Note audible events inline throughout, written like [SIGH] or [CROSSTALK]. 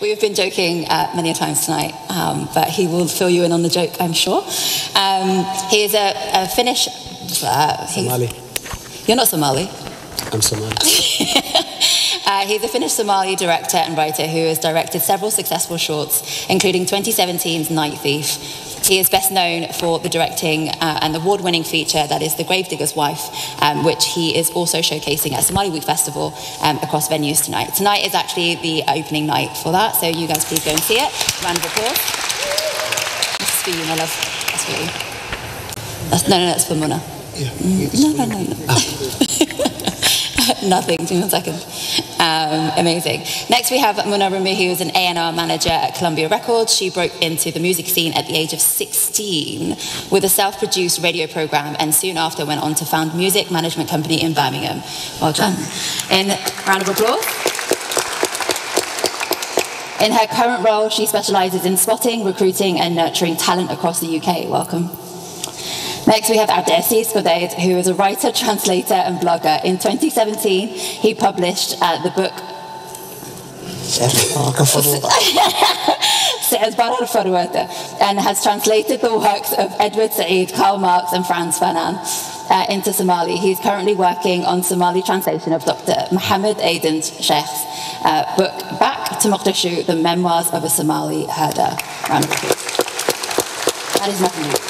We've been joking uh, many a times tonight, um, but he will fill you in on the joke, I'm sure. Um, he is a, a Finnish. Uh, Somali. You're not Somali. I'm Somali. [LAUGHS] uh, he's a Finnish Somali director and writer who has directed several successful shorts, including 2017's Night Thief, he is best known for the directing uh, and award winning feature that is The Gravedigger's Wife, um, which he is also showcasing at Somali Week Festival um, across venues tonight. Tonight is actually the opening night for that, so you guys please go and see it. Round of applause. This is for you, my love. That's for you. That's, no, no, that's for Muna. Yeah. No, no, no, no. Oh. [LAUGHS] Nothing, one second. Um, amazing. Next we have Muna Rumi, who is an A&R manager at Columbia Records. She broke into the music scene at the age of 16 with a self-produced radio program and soon after went on to found music management company in Birmingham. Well done. In round of applause. In her current role, she specialises in spotting, recruiting and nurturing talent across the UK. Welcome. Next, we have Ardesi Skodade, who is a writer, translator, and blogger. In 2017, he published uh, the book [LAUGHS] and has translated the works of Edward Said, Karl Marx, and Frantz Fanon uh, into Somali. He's currently working on Somali translation of Dr. Mohammed Aden Sheikh's uh, book, Back to Mogadishu, The Memoirs of a Somali Herder. That is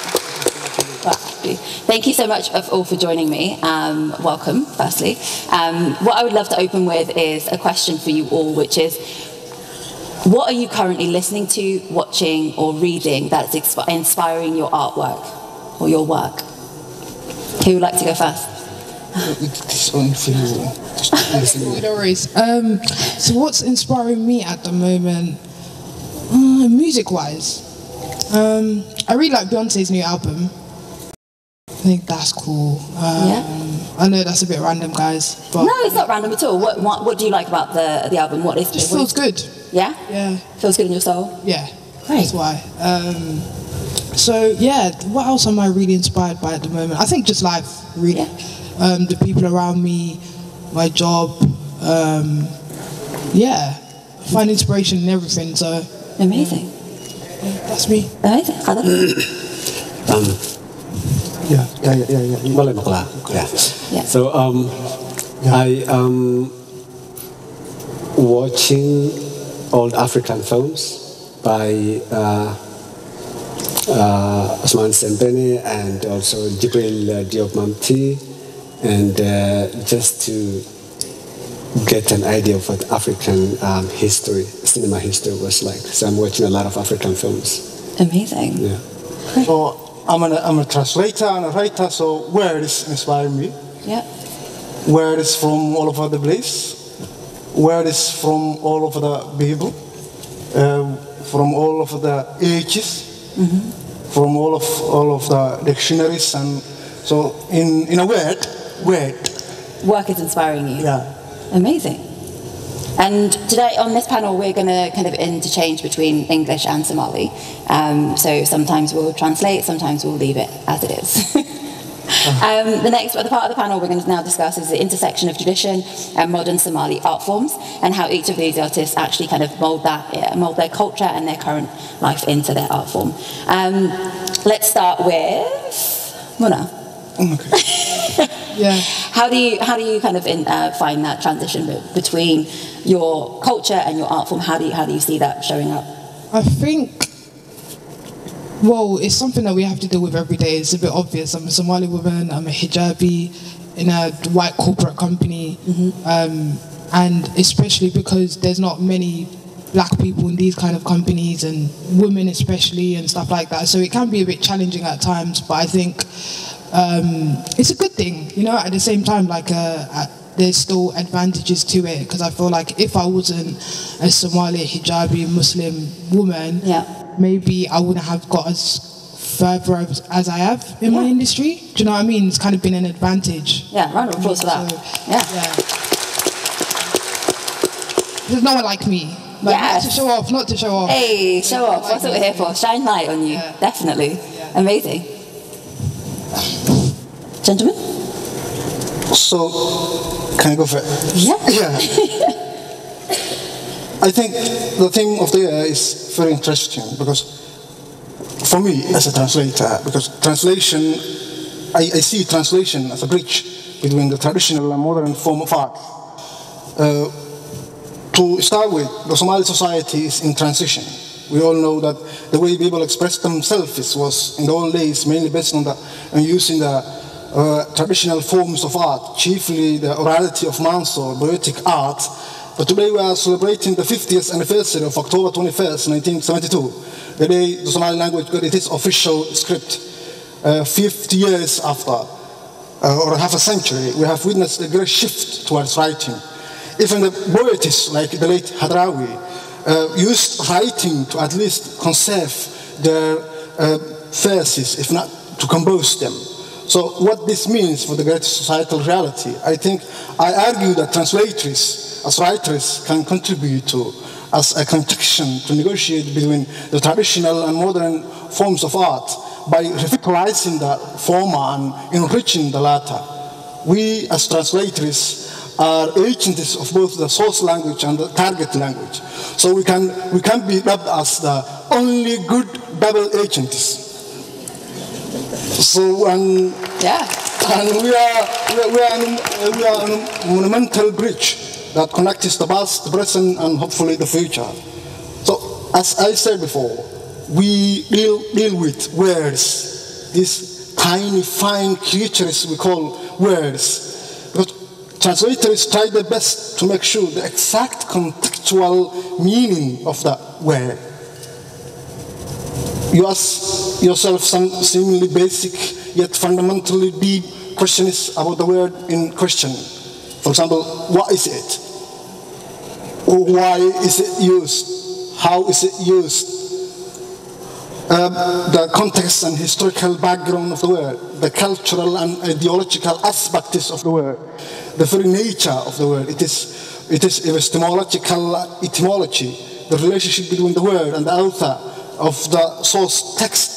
Thank you so much of all for joining me. Um, welcome, firstly. Um, what I would love to open with is a question for you all, which is what are you currently listening to, watching, or reading that's inspiring your artwork or your work? Who would like to go first? [LAUGHS] Um, so, what's inspiring me at the moment, uh, music wise? Um, I really like Beyonce's new album. I think that's cool. Um, yeah. I know that's a bit random, guys. But no, it's not random at all. What, what, what do you like about the the album? What is it? Just feels good. Yeah. Yeah. Feels good in your soul. Yeah. Great. That's why. Um, so yeah, what else am I really inspired by at the moment? I think just life, really. Yeah. Um, the people around me, my job. Um, yeah, find inspiration in everything. So amazing. Yeah, that's me. Amazing. [COUGHS] um, yeah, yeah, yeah, yeah. yeah. Boleh Makla. Yeah. yeah. So um, yeah. I am watching old African films by uh, uh, Ousmane Sembène and also Djibril uh, Diop Mambéty, and uh, just to get an idea of what African um, history, cinema history was like. So I'm watching a lot of African films. Amazing. Yeah. So I'm, an, I'm a translator and a writer, so words inspire me. Yeah. Words from all over the place. Words from all over the Bible. Uh, from all of the ages. Mm-hmm. From all of all of the dictionaries and so in in a word, word. Work is inspiring you. Yeah. Amazing. And today on this panel, we're going to kind of interchange between English and Somali. Um, so sometimes we'll translate, sometimes we'll leave it as it is. [LAUGHS] um, the next the part of the panel we're going to now discuss is the intersection of tradition and modern Somali art forms, and how each of these artists actually kind of mold that, mold their culture and their current life into their art form. Um, let's start with Muna. Okay. [LAUGHS] yeah. How do you how do you kind of in, uh, find that transition between your culture and your art form? How do you how do you see that showing up? I think. Well, it's something that we have to deal with every day. It's a bit obvious. I'm a Somali woman. I'm a hijabi in a white corporate company, mm-hmm. um, and especially because there's not many black people in these kind of companies and women especially and stuff like that. So it can be a bit challenging at times. But I think um, it's a good thing, you know. At the same time, like uh, there's still advantages to it because I feel like if I wasn't a Somali hijabi Muslim woman, yeah. maybe I wouldn't have got as further as, as I have in yeah. my industry. Do you know what I mean? It's kind of been an advantage. Yeah, round of applause for that. So, yeah. yeah. There's no one like me. Like, yes. Not to show off, not to show off. Hey, show off. That's what we're here for. Shine light on you. Yeah. Definitely. Amazing. Gentlemen? So, can I go first? Yeah. Yeah. I think the theme of the year is very interesting because for me as a translator, because translation, I, I see translation as a bridge between the traditional and modern form of art. Uh, to start with, the Somali society is in transition. We all know that the way people express themselves was in the old days mainly based on, the, on using the uh, traditional forms of art, chiefly the orality of maanso, poetic art. But today we are celebrating the 50th anniversary of October 21st, 1972, the day the Somali language got its official script. Uh, 50 years after, uh, or half a century, we have witnessed a great shift towards writing. Even the poets like the late Hadrawi uh, used writing to at least conserve their uh, verses, if not to compose them. So what this means for the greater societal reality, I think I argue that translators, as writers, can contribute to as a connection to negotiate between the traditional and modern forms of art by revitalizing the former and enriching the latter. We as translators are agents of both the source language and the target language. So we can, we can be dubbed as the only good double agents. So, and, Yeah. and we are, we are, we are, a monumental bridge that connects the past, the present, and hopefully the future. So, as I said before, we deal, deal with words, these tiny, fine creatures we call words. Because translators try their best to make sure the exact contextual meaning of that word. You ask yourself some seemingly basic yet fundamentally deep questions about the word in question. For example, what is it? Why is it used? How is it used? Uh, the context and historical background of the word, the cultural and ideological aspects of the word, the very nature of the word. It is, it is epistemological etymology, the relationship between the word and the author of the source text.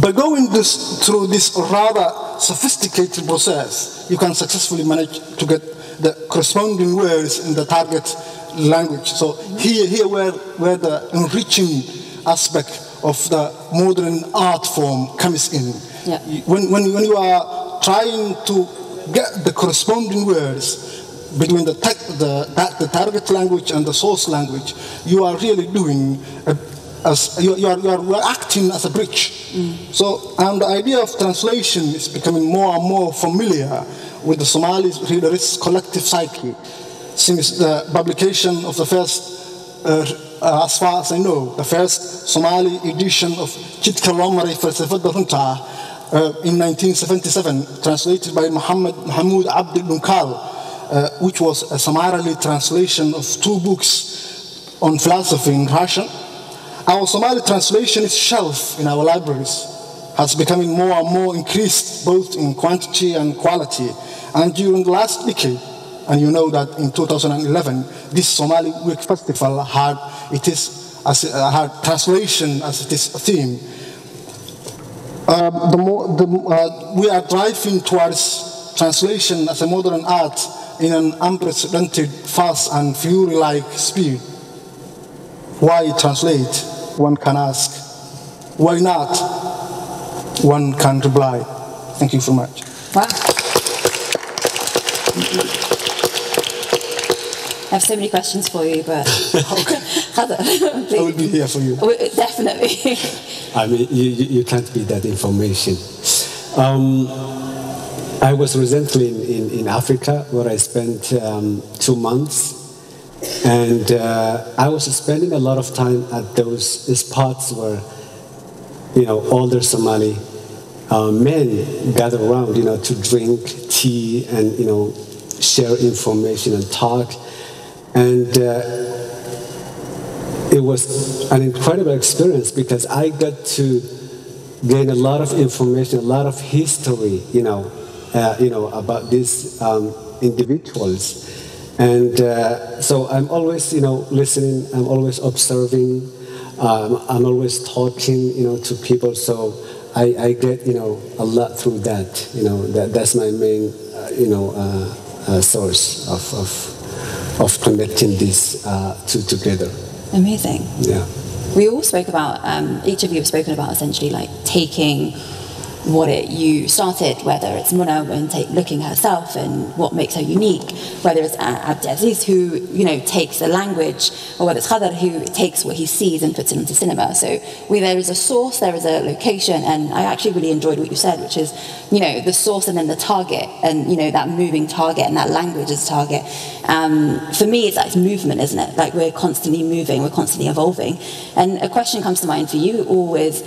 By going this, through this rather sophisticated process, you can successfully manage to get the corresponding words in the target language. So here, here where, where the enriching aspect of the modern art form comes in. Yeah. When, when, when you are trying to get the corresponding words between the, the, the target language and the source language, you are really doing a, as you, you, are, you are acting as a bridge. So, and the idea of translation is becoming more and more familiar with the Somali reader's collective psyche since the publication of the first, uh, uh, as far as I know, the first Somali edition of Jidka Lomari Falsafada Runta uh, in 1977, translated by Muhammad Mahmoud Abdul Dunkal, uh, which was a summarily translation of two books on philosophy in Russian. Our Somali translation shelf in our libraries, has becoming more and more increased both in quantity and quality. And during the last decade, and you know that in 2011, this Somali Week Festival had it is as uh, had translation as it is a theme. Uh, the more, the, uh, we are driving towards translation as a modern art in an unprecedented, fast and fury-like speed. Why translate? One can ask. Why not? One can reply. Thank you so much. Wow. I have so many questions for you, but [LAUGHS] Heather, I will be here for you. Definitely. I mean, you, you, you can't beat that information. Um, I was recently in, in, in Africa where I spent um, two months. And uh, I was spending a lot of time at those spots where, you know, older Somali uh, men gather around, you know, to drink tea and, you know, share information and talk. And uh, it was an incredible experience because I got to gain a lot of information, a lot of history, you know, uh, you know about these um, individuals. And uh, so I'm always, you know, listening. I'm always observing. Um, I'm always talking, you know, to people. So I, I get, you know, a lot through that. You know, that that's my main, uh, you know, uh, uh, source of, of of connecting these uh, two together. Amazing. Yeah. We all spoke about, um, each of you have spoken about essentially like taking what it you started, whether it's Mona and take, looking herself and what makes her unique, whether it's Abdelaziz who you know takes a language, or whether it's Khadar who takes what he sees and puts it into cinema. So we, there is a source, there is a location, and I actually really enjoyed what you said, which is you know the source and then the target, and you know that moving target and that language as target. Um, for me, it's like movement, isn't it? Like we're constantly moving, we're constantly evolving, and a question comes to mind for you always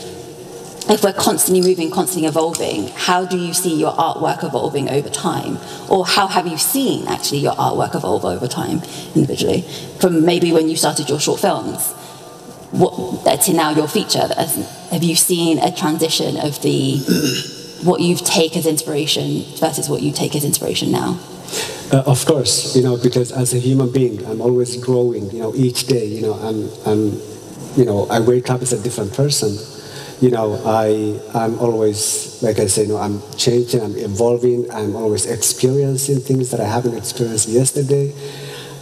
if we're constantly moving, constantly evolving, how do you see your artwork evolving over time? Or how have you seen actually your artwork evolve over time individually? From maybe when you started your short films, what, to now your feature, have you seen a transition of the what you take as inspiration versus what you take as inspiration now? Uh, of course, you know, because as a human being, I'm always growing. You know, each day, you know, I'm, you know, I wake up as a different person you know, I, I'm always, like I say, you know, I'm changing, I'm evolving, I'm always experiencing things that I haven't experienced yesterday.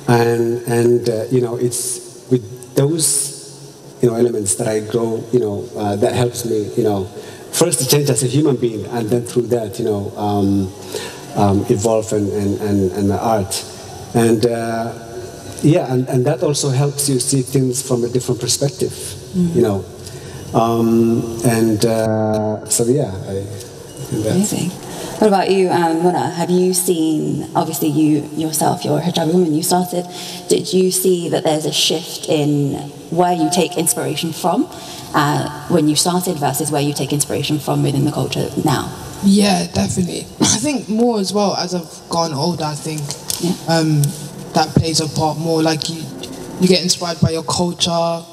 And, and uh, you know, it's with those, you know, elements that I grow, you know, uh, that helps me, you know, first to change as a human being, and then through that, you know, um, um, evolve and, and, and, and my art. And uh, yeah, and, and that also helps you see things from a different perspective, mm-hmm. you know. Um, and uh, so, yeah. I, Amazing. What about you, um, Muna? Have you seen, obviously, you yourself, you're a hijabi woman, you started. Did you see that there's a shift in where you take inspiration from uh, when you started versus where you take inspiration from within the culture now? Yeah, definitely. [LAUGHS] I think more as well as I've gone older, I think yeah. um, that plays a part more. Like you, you get inspired by your culture,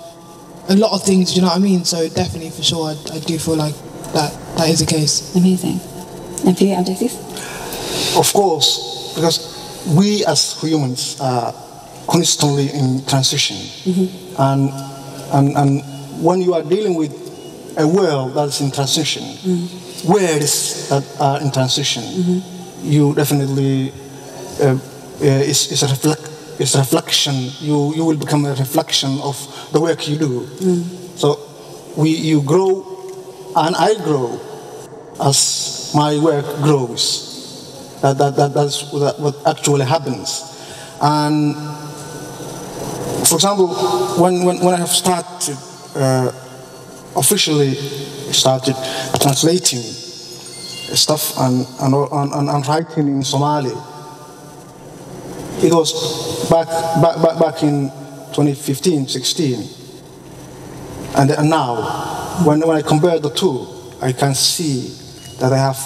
a lot of things. Do you know what I mean? So definitely, for sure, I, I do feel like that that is the case. Amazing. And for you, Abdelaziz? Of course, because we as humans are constantly in transition, mm-hmm. and, and and when you are dealing with a world that's in transition, mm-hmm. words that are in transition, mm-hmm. you definitely uh, uh, is, is a reflect is reflection. You, you will become a reflection of the work you do. Mm. So we, you grow, and I grow as my work grows. That, that, that, that's what actually happens. And for example, when, when, when I have started, uh, officially started translating stuff and, and, and, and writing in Somali, it was back, back, back, back in 2015, 16. And, and now, when, when I compare the two, I can see that I have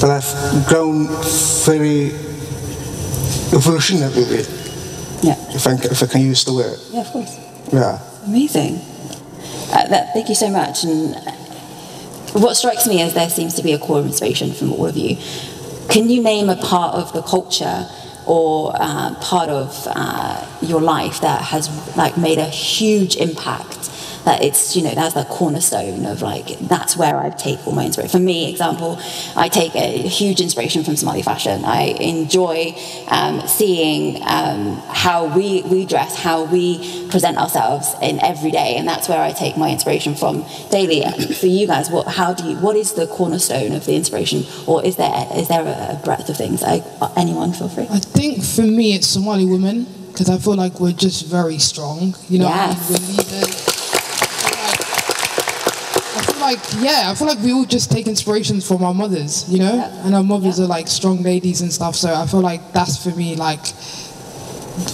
that I've grown very evolutionarily. Yeah. If I, if I can use the word. Yeah, of course. Yeah. Amazing. Uh, that, thank you so much. And what strikes me is there seems to be a core inspiration from all of you. Can you name a part of the culture or uh, part of uh, your life that has like made a huge impact that it's you know that's the cornerstone of like that's where I take all my inspiration. For me, example, I take a huge inspiration from Somali fashion. I enjoy um, seeing um, how we we dress, how we present ourselves in every day, and that's where I take my inspiration from daily. For you guys, what how do you what is the cornerstone of the inspiration, or is there is there a breadth of things? I, anyone, feel free. I think for me, it's Somali women because I feel like we're just very strong. You know, yes. we're leaders like, yeah, I feel like we all just take inspirations from our mothers, you know? Yeah. And our mothers yeah. are like strong ladies and stuff. So I feel like that's for me, like,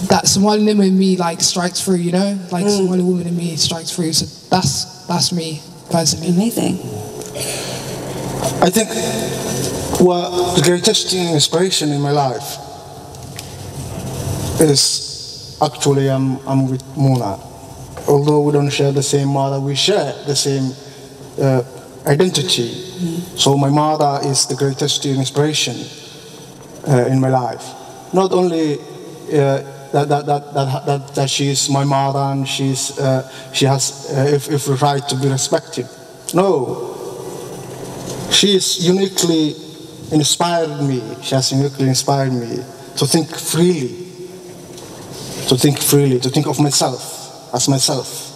that Somali woman in me like strikes through, you know? Like mm. Somali woman in me strikes through. So that's that's me personally. Amazing. I think well, the greatest inspiration in my life is actually I'm, I'm with Mona Although we don't share the same mother, we share the same uh, identity. Mm. So my mother is the greatest inspiration uh, in my life. Not only uh, that, that, that, that, that, that she is my mother and she's, uh, she has uh, if, if right to be respected. No. She is uniquely inspired me. She has uniquely inspired me to think freely, to think freely, to think of myself as myself.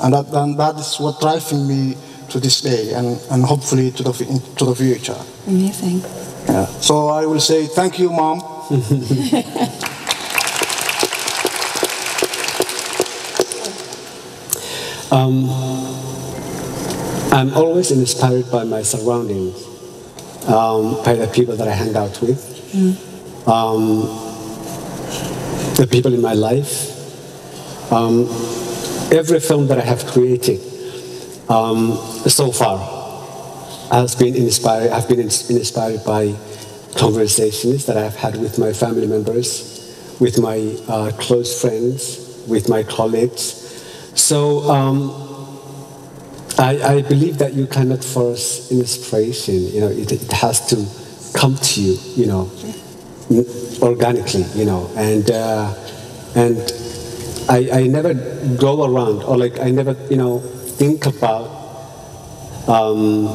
And that, and that is what driving me to this day and, and hopefully to the, to the future. Amazing. Yeah. So I will say thank you, Mom. [LAUGHS] Um, I'm always inspired by my surroundings, um, by the people that I hang out with, um, the people in my life. Um, every film that I have created um, so far has been inspired. I've been inspired by conversations that I've had with my family members, with my uh, close friends, with my colleagues. So um, I, I believe that you cannot force inspiration. You know, it, it has to come to you. You know, organically. You know, and uh, and I, I never go around or like I never you know think about. Um,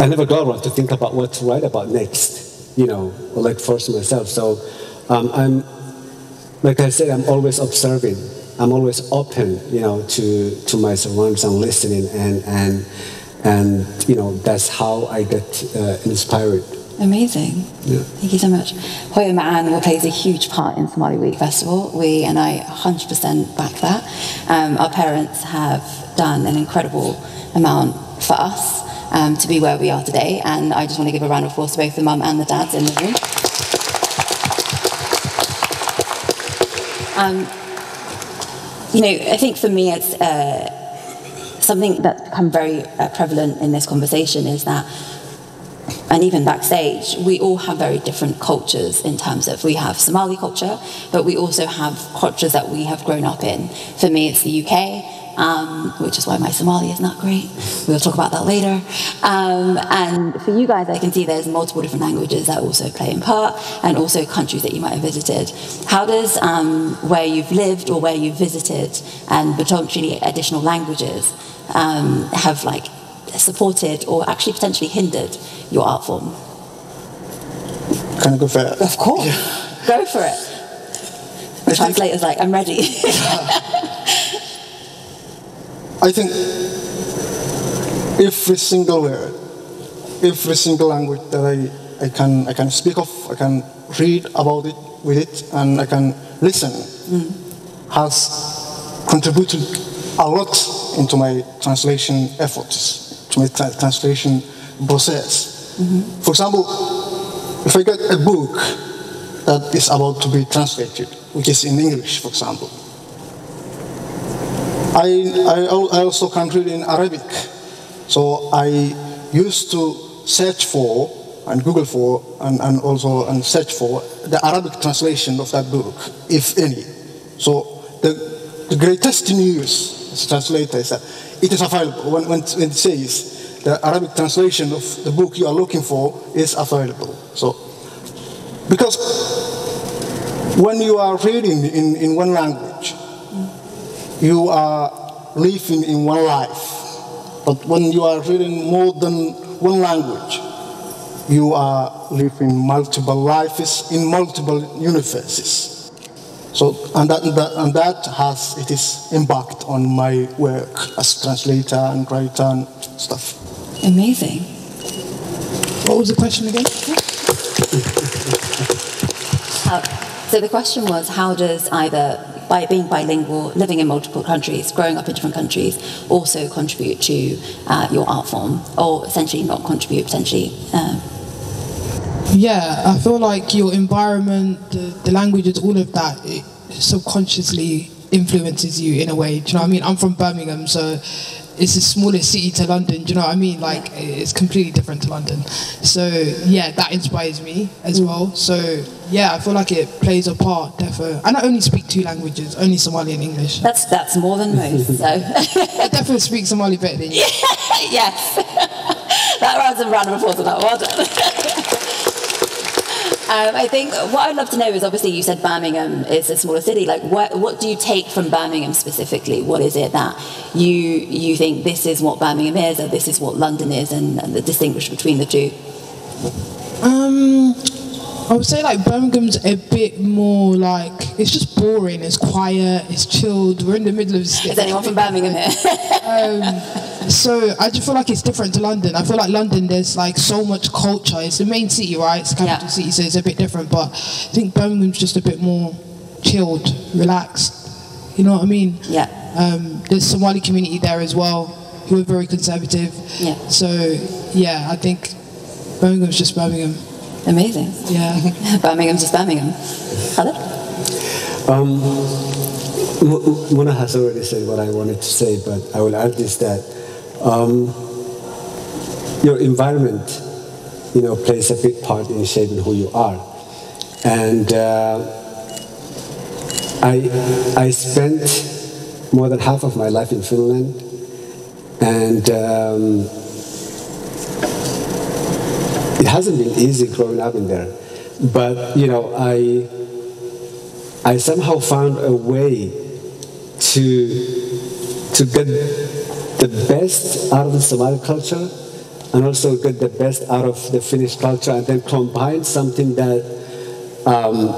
I never go around to think about what to write about next. You know, like force myself. So um, I'm like I said, I'm always observing. I'm always open, you know, to, to my surroundings and listening, and and and you know that's how I get uh, inspired. Amazing. Yeah. Thank you so much. Hoya Ma'an will plays a huge part in Somali Week Festival. We and I 100% back that. Um, our parents have done an incredible amount for us um, to be where we are today, and I just want to give a round of applause to both the mum and the dads in the room. Um, you know, I think for me, it's uh, something that's become very uh, prevalent in this conversation is that and even backstage, we all have very different cultures in terms of we have Somali culture, but we also have cultures that we have grown up in. For me, it's the UK, um, which is why my Somali is not great. We'll talk about that later. Um, and for you guys, I can see there's multiple different languages that also play in part, and also countries that you might have visited. How does um, where you've lived or where you've visited and potentially additional languages um, have like supported or actually potentially hindered your art form? Can I go first? Of course. Go for it. The I think- like, I'm ready. [LAUGHS] I think every single word, every single language that I, I can I can speak of, I can read about it with it, and I can listen, mm. has contributed a lot into my translation efforts, to my tra- translation process. For example, if I get a book that is about to be translated, which is in English, for example, I, I, I also can read in Arabic. So I used to search for and Google for and, and also and search for the Arabic translation of that book, if any. So the, the greatest news translator is that it is available. When, when, it says the Arabic translation of the book you are looking for is available. So because when you are reading in, in one language, you are living in one life. But when you are reading more than one language, you are living multiple lives in multiple universes. So, and that, and that, and that has its impact on my work as translator and writer and stuff. Amazing. What was the question again? How, [LAUGHS] so the question was, how does either by being bilingual, living in multiple countries, growing up in different countries, also contribute to uh, your art form, or essentially not contribute, potentially? Um, Yeah, I feel like your environment, the, the languages, all of that, it subconsciously influences you in a way. Do you know what I mean? I'm from Birmingham, so it's the smallest city to London. Do you know what I mean? Like it's completely different to London. So yeah, that inspires me as mm. well. So yeah, I feel like it plays a part, definitely. And I only speak two languages, only Somali and English. that's that's more than most. [LAUGHS] So I definitely speak Somali better than you. [LAUGHS] yes, [LAUGHS] that rounds a round of applause for that. Well done. Um, I think what I'd love to know is obviously you said Birmingham is a smaller city. Like, what what do you take from Birmingham specifically? What is it that you you think this is what Birmingham is, or this is what London is, and, and the distinguish between the two? Um, I would say like Birmingham's a bit more like it's just boring. It's quiet. It's chilled. We're in the middle of. Is anyone from Birmingham here? So I just feel like it's different to London. I feel like London, there's like so much culture. It's the main city, right? It's the capital Yeah. city, so it's a bit different. But I think Birmingham's just a bit more chilled, relaxed. You know what I mean? Yeah. Um, there's Somali community there as well, who are very conservative. Yeah. So yeah, I think Birmingham's just Birmingham. Amazing. Yeah. [LAUGHS] Birmingham's just Birmingham. Khaled? Um, Mona has already said what I wanted to say, but I will add this that um, your environment, you know, plays a big part in shaping who you are. And uh, I, I spent more than half of my life in Finland, and um, it hasn't been easy growing up in there. But you know, I I somehow found a way to to get the best out of the Somali culture and also get the best out of the Finnish culture and then combine something that um,